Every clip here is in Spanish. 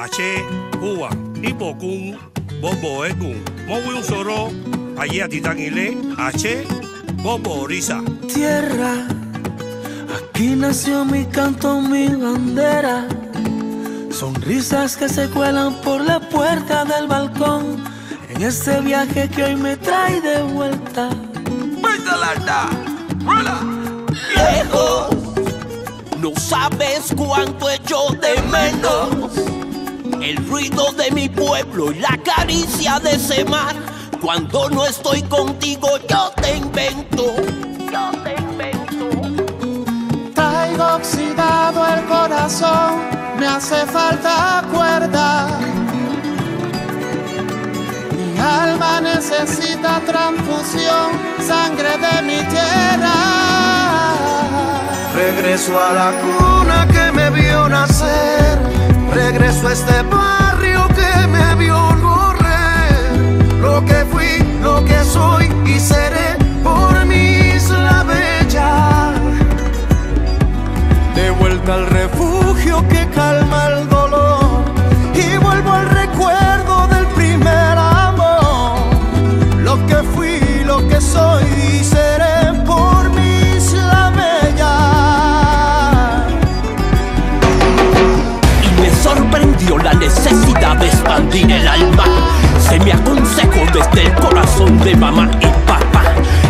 H, Cuba, Hipocún, Bobo Ecun, un Soro, allí a Titangile, H, Bobo Risa. Tierra, aquí nació mi canto, mi bandera. Sonrisas que se cuelan por la puerta del balcón. En este viaje que hoy me trae de vuelta. Lejos, no sabes cuánto echo de menos el ruido de mi pueblo y la caricia de ese mar. Cuando no estoy contigo, yo te invento. Yo te invento. Traigo oxidado el corazón, me hace falta cuerda. Mi alma necesita transfusión, sangre de mi tierra. Regreso a la cuna que me vio nacer Regreso a este barrio que me vio correr. Lo que fui,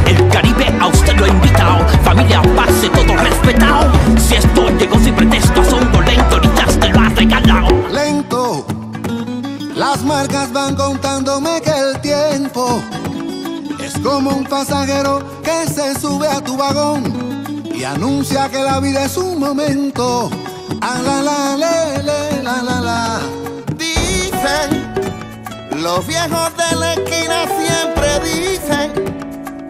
El Caribe a usted lo ha invitado, familia pase todo respetado. Si esto llegó sin pretexto, asombro lento, ahorita te lo ha regalado. Lento, las marcas van contándome que el tiempo es como un pasajero que se sube a tu vagón y anuncia que la vida es un momento Ah, la, la, le, le, la, la, la. Dicen, los viejos de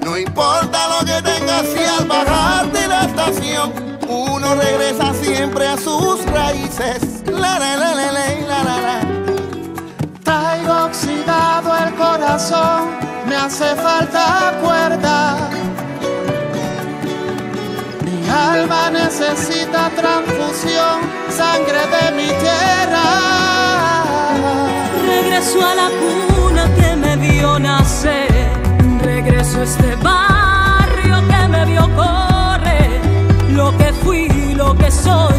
no importa lo que tengas si al bajar de la estación, uno regresa siempre a sus raíces. La, la, la, la, la, la, la. Traigo oxidado el corazón, me hace falta cuerda alma necesita transfusión, sangre de mi tierra. Regreso a la cuna que me vio nacer, a este barrio que me vio correr, lo que fui, lo que soy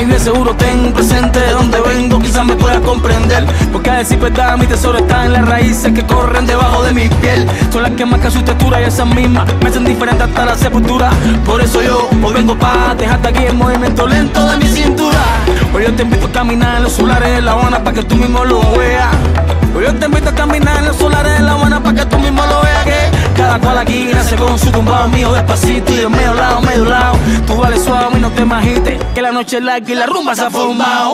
y de seguro tengo presente donde vengo, quizás me puedas comprender. Porque a decir verdad, mi tesoro está en las raíces que corren debajo de mi piel. Son las que marcan su textura y esas mismas me hacen diferente hasta la sepultura. Por eso yo hoy vengo para dejarte aquí el movimiento lento de mi cintura. Hoy yo te invito a caminar en los solares de La Habana para que tú mismo lo veas. Hoy yo te invito a caminar en los solares de La Habana para que tú mismo lo veas. Que cada cual aquí nace con su tumbado mío despacito y de medio lado, medio lado. Tú vales suave no te imagites que la noche es larga y la rumba se ha formado.